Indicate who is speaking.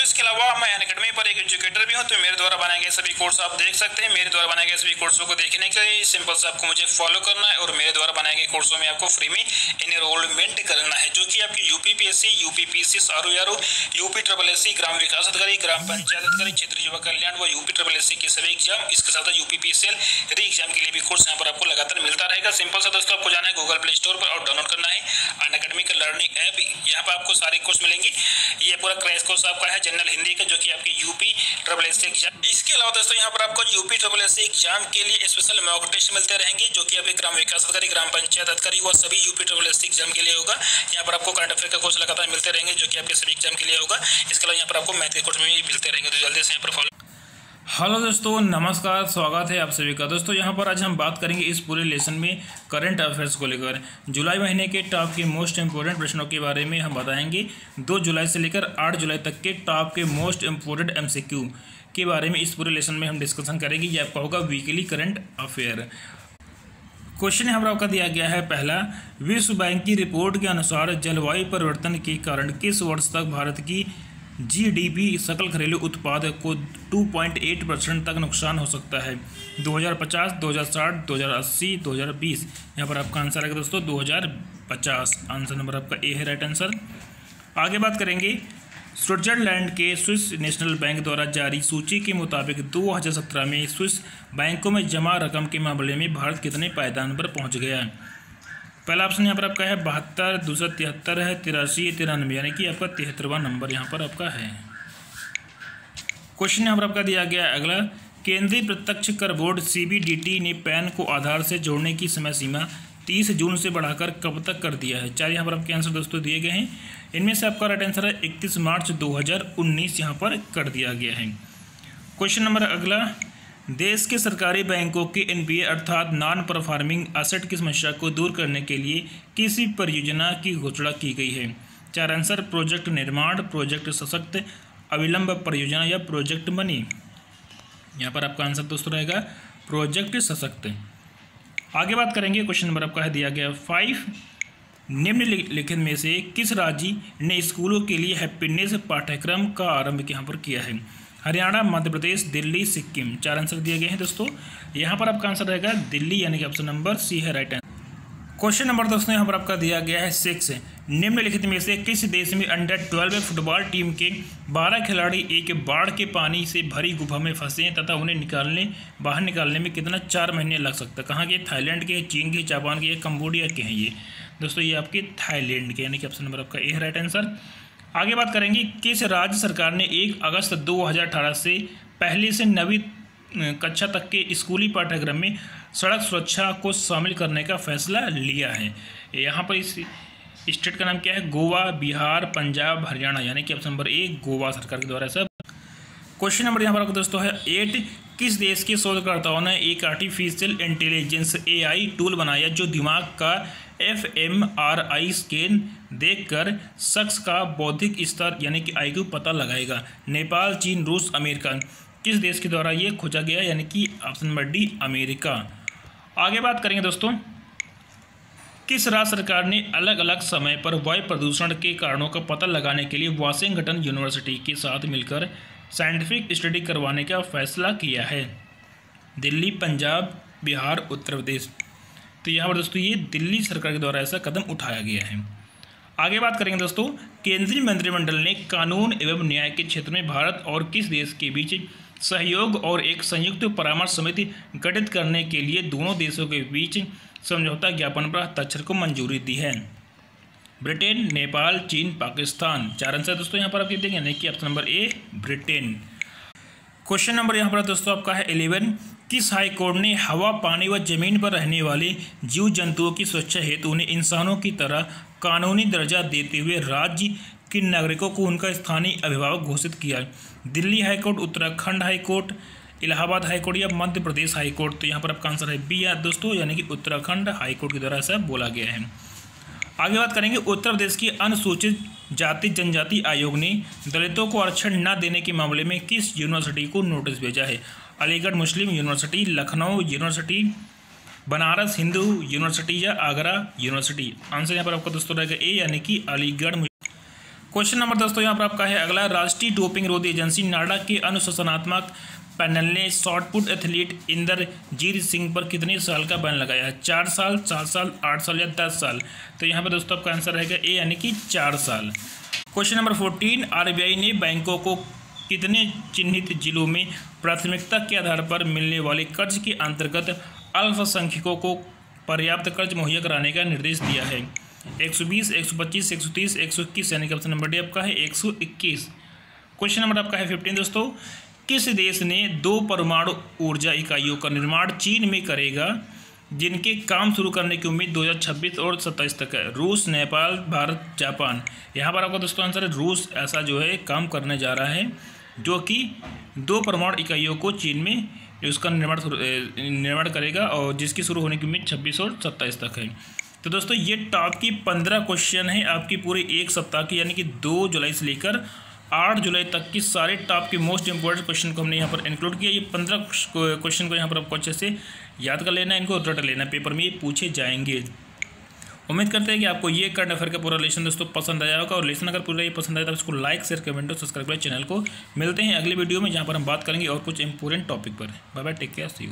Speaker 1: दोस्तों, इसके अलावा मैं अकेडमी पर एक एजुकेटर भी हूँ तो मेरे द्वारा बनाए गए सभी कोर्स आप देख सकते हैं। मेरे द्वारा बनाए गए सभी कोर्सों को देखने के लिए सिंपल से आपको मुझे फॉलो करना है और मेरे द्वारा बनाए गए कोर्सों में आपको फ्री में इनरोलमेंट करना है, जो कि आपकी UP P S C UP triple S C ग्राम विकास अधिकारी, ग्राम पंचायत अधिकारी क्षेत्रीय युवा कल्याण व यूपी ट्रिपल एस सी के सभी एग्ज़ाम इसके साथ UP P C L re exam के लिए भी कोर्स यहाँ पर आपको लगातार मिलता रहेगा। सिंपल सा दोस्तों, आपको जाना है गूगल प्ले स्टोर पर और डाउनलोड करना है। अन अकेडमी का लर्निंग ऐप यहाँ पर आपको सारे कोर्स मिलेंगे। ये पूरा क्रैश कोर्स आपका है जनरल हिंदी का, जो कि आपके यूपी ट्रिपल एस एग्ज़ाम इसके अलावा दोस्तों, यहाँ पर आपको यूपी ट्रिपल एस एग्ज़ाम के लिए स्पेशल मॉक टेस्ट मिलते रहेंगे, जो कि आपके ग्राम विकास अधिकारी, ग्राम पंचायत अधिकारी, व सभी यूपी ट्रिपल एस एग्ज़ाम के लिए होगा। यहाँ पर आपको करंट अफेयर का कोर्स लगातार मिलते रहेंगे, जो कि आपके सभी एग्ज़ाम के लिए होगा। इसके अलावा यहाँ पर आपको मैथ के कोर्स भी मिलते रहेंगे। तो जल्दी से यहाँ पर फॉलो
Speaker 2: हेलो दोस्तों, नमस्कार, स्वागत है आप सभी का। दोस्तों, यहाँ पर आज हम बात करेंगे इस पूरे लेसन में करंट अफेयर्स को लेकर। जुलाई महीने के टॉप के मोस्ट इंपोर्टेंट प्रश्नों के बारे में हम बताएँगे। दो जुलाई से लेकर आठ जुलाई तक के टॉप के मोस्ट इंपोर्टेंट एमसीक्यू के बारे में इस पूरे लेसन में हम डिस्कशन करेंगे। ये आपका होगा वीकली करंट अफेयर क्वेश्चन यहाँ पर आपका दिया गया है। पहला, विश्व बैंक की रिपोर्ट के अनुसार जलवायु परिवर्तन के कारण किस वर्ष तक भारत की जीडीपी सकल घरेलू उत्पाद को 2.8 परसेंट तक नुकसान हो सकता है। 2050, 2060, 2080, 2020 यहाँ पर आपका आंसर आएगा दोस्तों 2050 आंसर नंबर आपका ए है राइट आंसर आगे बात करेंगे। स्विट्जरलैंड के स्विस नेशनल बैंक द्वारा जारी सूची के मुताबिक 2017 में स्विस बैंकों में जमा रकम के मामले में भारत कितने पायदान पर पहुँच गया पहला ऑप्शन यहाँ पर आपका है बहत्तर, दूसरा तिहत्तर है, तिरासी, तिरानवे, यानी कि आपका तिहत्तरवा नंबर यहाँ पर आपका है। क्वेश्चन यहाँ पर आपका दिया गया अगला, केंद्रीय प्रत्यक्ष कर बोर्ड सीबीडीटी ने पैन को आधार से जोड़ने की समय सीमा तीस जून से बढ़ाकर कब तक कर दिया है? चार यहाँ पर आपके आंसर दोस्तों दिए गए हैं। इनमें से आपका राइट आंसर है, इकतीस मार्च दो हज़ार उन्नीस यहाँ पर कर दिया गया है। क्वेश्चन नंबर अगला देश के सरकारी बैंकों के एनपीए अर्थात नॉन परफॉर्मिंग एसेट की समस्या को दूर करने के लिए किसी परियोजना की घोषणा की गई है। चार आंसर प्रोजेक्ट निर्माण प्रोजेक्ट सशक्त, अविलंब परियोजना या प्रोजेक्ट मनी यहाँ पर आपका आंसर दोस्तों रहेगा प्रोजेक्ट सशक्त। आगे बात करेंगे क्वेश्चन नंबर आपका है, दिया गया फाइव निम्नलिखित में से किस राज्य ने स्कूलों के लिए हैप्पीनेस पाठ्यक्रम का आरंभ यहाँ पर किया है? हरियाणा, मध्य प्रदेश, दिल्ली, सिक्किम। चार आंसर दिए गए हैं दोस्तों। यहाँ पर आपका आंसर रहेगा दिल्ली, यानी कि ऑप्शन नंबर सी है राइट आंसर क्वेश्चन नंबर दोस्तों, यहाँ पर आपका दिया गया है सिक्स निम्नलिखित में से किस देश में अंडर ट्वेल्व फुटबॉल टीम के बारह खिलाड़ी एक बाढ़ के पानी से भरी गुफा में फंसे हैं तथा उन्हें निकालने, बाहर निकालने में कितना चार महीने लग सकता है? कहाँ के? थाईलैंड के, चीन के, जापान के कंबोडिया के हैं ये। दोस्तों, ये आपके थाईलैंड के, यानी कि ऑप्शन नंबर आपका ए है राइट आंसर आगे बात करेंगे किस राज्य सरकार ने एक अगस्त 2018 से पहले से नवी कक्षा तक के स्कूली पाठ्यक्रम में सड़क सुरक्षा को शामिल करने का फैसला लिया है। यहाँ पर इस स्टेट का नाम क्या है? गोवा, बिहार, पंजाब, हरियाणा। यानी कि ऑप्शन नंबर ए, गोवा सरकार के द्वारा ऐसा क्वेश्चन नंबर यहाँ पर आपको दोस्तों है, एट, किस देश के शोधकर्ताओं ने एक आर्टिफिशियल इंटेलिजेंस एआई टूल बनाया जो दिमाग का F M R I scan देखकर शख्स का बौद्धिक स्तर यानी कि आईक्यू पता लगाएगा। नेपाल, चीन, रूस, अमेरिका। किस देश के द्वारा ये खोजा गया यानी कि ऑप्शन नंबर डी, अमेरिका। आगे बात करेंगे दोस्तों। किस राज्य सरकार ने अलग अलग समय पर वायु प्रदूषण के कारणों का पता लगाने के लिए वाशिंगटन यूनिवर्सिटी के साथ मिलकर साइंटिफिक स्टडी करवाने का फैसला किया है? दिल्ली, पंजाब, बिहार, उत्तर प्रदेश। तो यहाँ पर दोस्तों ये दिल्ली सरकार के द्वारा ऐसा कदम उठाया गया है। आगे बात करेंगे दोस्तों, केंद्रीय मंत्रिमंडल ने कानून एवं न्याय के क्षेत्र में भारत और किस देश के बीच सहयोग और एक संयुक्त परामर्श समिति गठित करने के लिए दोनों देशों के बीच समझौता ज्ञापन पर हस्ताक्षर को मंजूरी दी है। ब्रिटेन, नेपाल, चीन, पाकिस्तान, चार आंसर दोस्तों, यहाँ पर आप देंगे यानी कि option number A Britain. Question number यहाँ पर दोस्तों आपका है इलेवन किस हाई कोर्ट ने हवा, पानी व ज़मीन पर रहने वाले जीव जंतुओं की सुरक्षा हेतु उन्हें इंसानों की तरह कानूनी दर्जा देते हुए राज्य के नागरिकों को उनका स्थानीय अभिभावक घोषित किया? Delhi high court Uttarakhand high court Allahabad high court या मध्य प्रदेश हाईकोर्ट तो यहाँ पर आपका आंसर है बी या दोस्तों, यानी कि उत्तराखंड हाईकोर्ट के द्वारा ऐसा बोला गया है। आगे बात करेंगे, उत्तर प्रदेश की अनुसूचित जाति जनजाति आयोग ने दलितों को आरक्षण न देने के मामले में किस यूनिवर्सिटी को नोटिस भेजा है? Aligarh Muslim university, Lucknow university, Banaras Hindu university या आगरा यूनिवर्सिटी। आंसर यहाँ पर आपका दोस्तों रहेगा ए यानी कि अलीगढ़ क्वेश्चन नंबर दोस्तों यहाँ पर आपका है अगला। राष्ट्रीय डोपिंग रोधी एजेंसी नाडा के अनुशासनात्मक पैनल ने शॉर्टपुट एथलीट इंदरजीत सिंह पर कितने साल का बैन लगाया है? चार साल, सात साल, आठ साल या दस साल? तो यहाँ पर दोस्तों आपका आंसर रहेगा ए यानी कि चार साल। क्वेश्चन नंबर फोर्टीन आरबीआई ने बैंकों को कितने चिन्हित जिलों में प्राथमिकता के आधार पर मिलने वाले कर्ज के अंतर्गत अल्पसंख्यकों को पर्याप्त कर्ज मुहैया कराने का निर्देश दिया है? 120, 125, 130, 121 यानी कि ऑप्शन नंबर डी आपका है 121 क्वेश्चन नंबर आपका है 15 दोस्तों। किस देश ने दो परमाणु ऊर्जा इकाइयों का निर्माण चीन में करेगा जिनके काम शुरू करने की उम्मीद 2026 और 27 तक है? रूस नेपाल भारत जापान। यहाँ पर आपका दोस्तों आंसर है रूस ऐसा जो है काम करने जा रहा है। जो कि दो परमाणु इकाइयों को चीन में उसका निर्माण निर्माण करेगा और जिसकी शुरू होने की उम्मीद छब्बीस और सत्ताईस तक है। तो दोस्तों, ये टॉप की पंद्रह क्वेश्चन है आपकी पूरे एक सप्ताह की, यानी कि दो जुलाई से लेकर आठ जुलाई तक की सारे टॉप के मोस्ट इंपॉर्टेंट क्वेश्चन को हमने यहाँ पर इंक्लूड किया। ये पंद्रह क्वेश्चन को यहाँ पर आपको अच्छे से याद कर लेना इनको रट लेना पेपर में ये पूछे जाएँगे। उम्मीद करते हैं कि आपको ये करंट अफेयर का पूरा लेसन दोस्तों पसंद आया होगा। और लेसन अगर पूरा ये पसंद आया तो उसको लाइक शेयर कमेंट और सब्सक्राइब करें चैनल को। मिलते हैं अगले वीडियो में जहाँ पर हम बात करेंगे और कुछ इंपॉर्टेंट टॉपिक पर। Bye bye take care see you